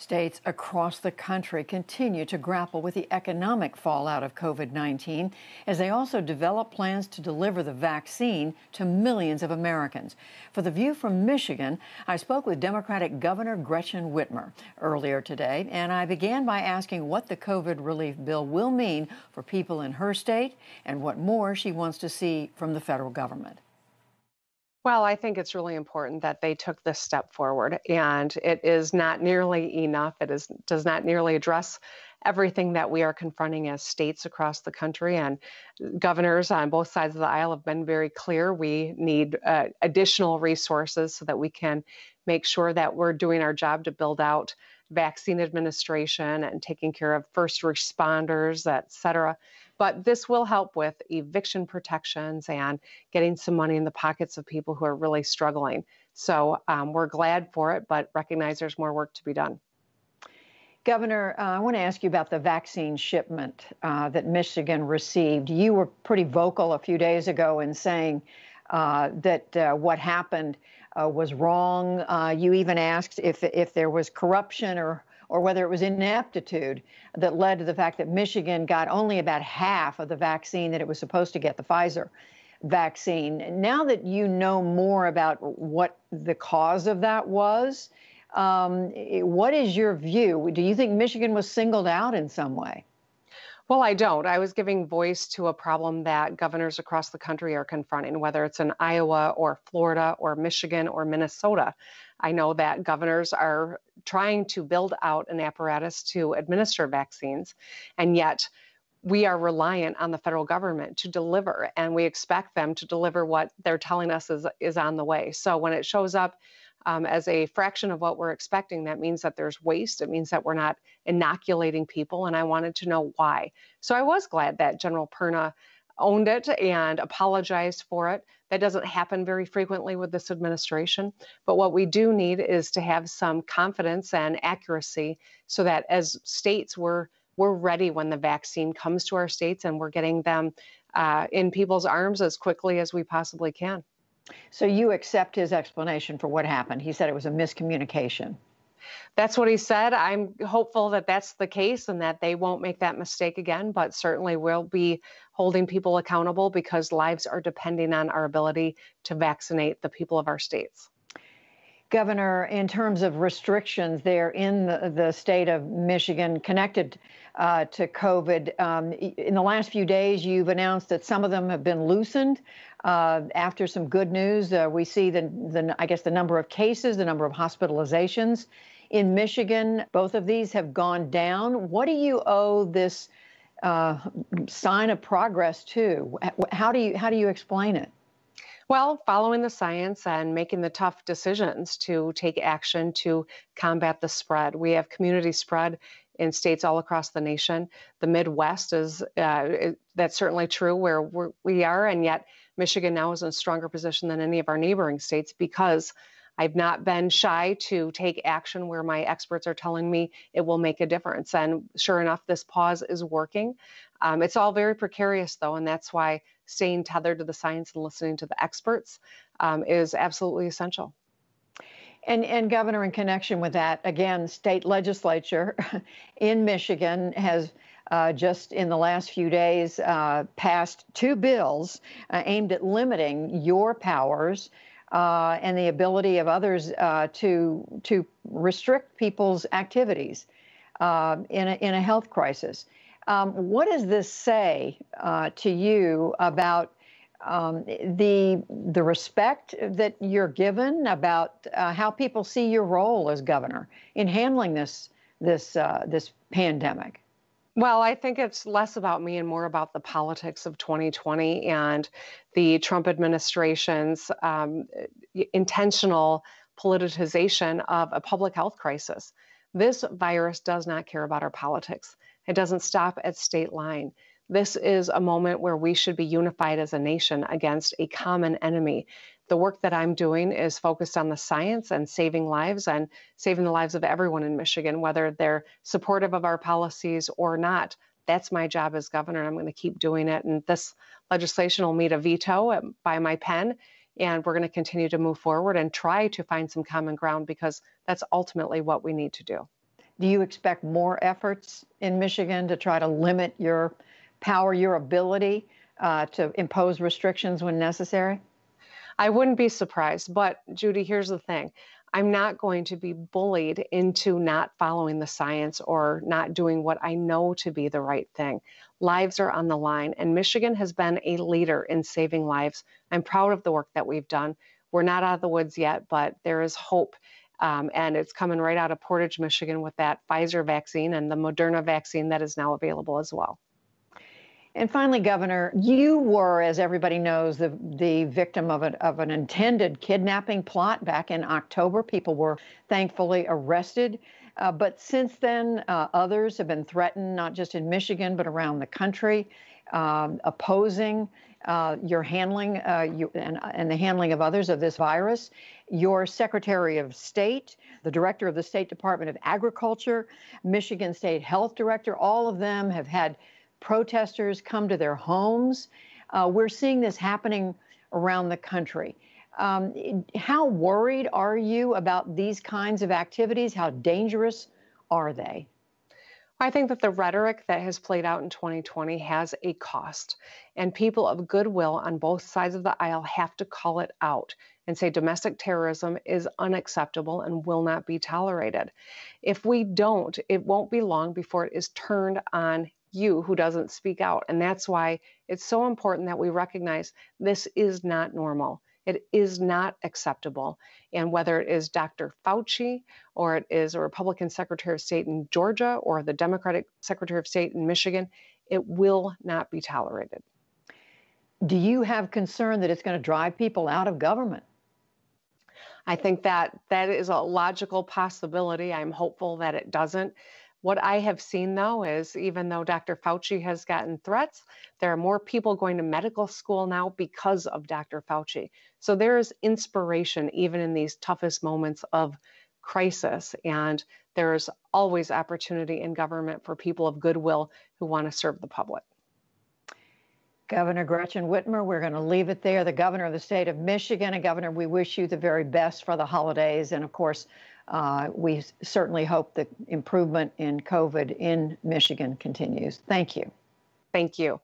States across the country continue to grapple with the economic fallout of COVID 19 as they also develop plans to deliver the vaccine to millions of Americans. For The View from Michigan, I spoke with Democratic Governor Gretchen Whitmer earlier today, and I began by asking what the COVID relief bill will mean for people in her state and what more she wants to see from the federal government. Well, I think it's really important that they took this step forward, and it is not nearly enough. It is does not nearly address everything that we are confronting as states across the country. And governors on both sides of the aisle have been very clear. We need uh, additional resources so that we can make sure that we're doing our job to build out vaccine administration and taking care of first responders, et cetera. But this will help with eviction protections and getting some money in the pockets of people who are really struggling. So um, we're glad for it, but recognize there's more work to be done. Governor, uh, I want to ask you about the vaccine shipment uh, that Michigan received. You were pretty vocal a few days ago in saying uh, that uh, what happened uh, was wrong. Uh, you even asked if if there was corruption or or whether it was ineptitude that led to the fact that Michigan got only about half of the vaccine that it was supposed to get, the Pfizer vaccine. Now that you know more about what the cause of that was, um, what is your view? Do you think Michigan was singled out in some way? Well, I don't. I was giving voice to a problem that governors across the country are confronting, whether it's in Iowa or Florida or Michigan or Minnesota. I know that governors are trying to build out an apparatus to administer vaccines, and yet we are reliant on the federal government to deliver, and we expect them to deliver what they're telling us is, is on the way. So when it shows up um, as a fraction of what we're expecting, that means that there's waste. It means that we're not inoculating people, and I wanted to know why. So I was glad that General Perna owned it and apologized for it. That doesn't happen very frequently with this administration. But what we do need is to have some confidence and accuracy so that as states, we're, we're ready when the vaccine comes to our states and we're getting them uh, in people's arms as quickly as we possibly can. So you accept his explanation for what happened. He said it was a miscommunication. That's what he said. I'm hopeful that that's the case and that they won't make that mistake again, but certainly we'll be holding people accountable because lives are depending on our ability to vaccinate the people of our states. Governor, in terms of restrictions there in the, the state of Michigan connected uh, to COVID, um, in the last few days, you've announced that some of them have been loosened. Uh, after some good news, uh, we see the, the, I guess, the number of cases, the number of hospitalizations in Michigan. Both of these have gone down. What do you owe this uh, sign of progress to? How do you how do you explain it? Well, following the science and making the tough decisions to take action to combat the spread. We have community spread in states all across the nation. The Midwest is uh, that's certainly true where we're, we are, and yet Michigan now is in a stronger position than any of our neighboring states because I've not been shy to take action where my experts are telling me it will make a difference. And sure enough, this pause is working. Um, it's all very precarious, though, and that's why staying tethered to the science and listening to the experts um, is absolutely essential. And, and Governor, in connection with that, again, state legislature in Michigan has uh, just in the last few days uh, passed two bills uh, aimed at limiting your powers uh, and the ability of others uh, to to restrict people's activities uh, in a, in a health crisis. Um, what does this say to you about um, the the respect that you're given about how people see your role as governor in handling this this this pandemic? Well, I think it's less about me and more about the politics of 2020 and the Trump administration's um, intentional politicization of a public health crisis. This virus does not care about our politics. It doesn't stop at state line. This is a moment where we should be unified as a nation against a common enemy the work that I'm doing is focused on the science and saving lives and saving the lives of everyone in Michigan, whether they're supportive of our policies or not. That's my job as governor. I'm going to keep doing it. And this legislation will meet a veto by my pen. And we're going to continue to move forward and try to find some common ground because that's ultimately what we need to do. Do you expect more efforts in Michigan to try to limit your power, your ability uh, to impose restrictions when necessary? I wouldn't be surprised. But, Judy, here's the thing I'm not going to be bullied into not following the science or not doing what I know to be the right thing. Lives are on the line, and Michigan has been a leader in saving lives. I'm proud of the work that we've done. We're not out of the woods yet, but there is hope. Um, and it's coming right out of Portage, Michigan, with that Pfizer vaccine and the Moderna vaccine that is now available as well. And finally, Governor, you were, as everybody knows, the, the victim of, a, of an intended kidnapping plot back in October. People were thankfully arrested. Uh, but since then, uh, others have been threatened, not just in Michigan, but around the country, um, opposing uh, your handling uh, you, and, and the handling of others of this virus. Your Secretary of State, the Director of the State Department of Agriculture, Michigan State Health Director, all of them have had protesters come to their homes. Uh, we're seeing this happening around the country. Um, how worried are you about these kinds of activities? How dangerous are they? I think that the rhetoric that has played out in 2020 has a cost, and people of goodwill on both sides of the aisle have to call it out and say domestic terrorism is unacceptable and will not be tolerated. If we don't, it won't be long before it is turned on you who doesn't speak out. And that's why it's so important that we recognize this is not normal. It is not acceptable. And whether it is Dr. Fauci or it is a Republican Secretary of State in Georgia or the Democratic Secretary of State in Michigan, it will not be tolerated. Do you have concern that it's going to drive people out of government? I think that that is a logical possibility. I'm hopeful that it doesn't. What I have seen though is even though Dr. Fauci has gotten threats, there are more people going to medical school now because of Dr. Fauci. So there is inspiration even in these toughest moments of crisis. And there's always opportunity in government for people of goodwill who want to serve the public. Governor Gretchen Whitmer, we're going to leave it there. The governor of the state of Michigan. And, Governor, we wish you the very best for the holidays. And, of course, uh, we certainly hope the improvement in COVID in Michigan continues. Thank you. Thank you.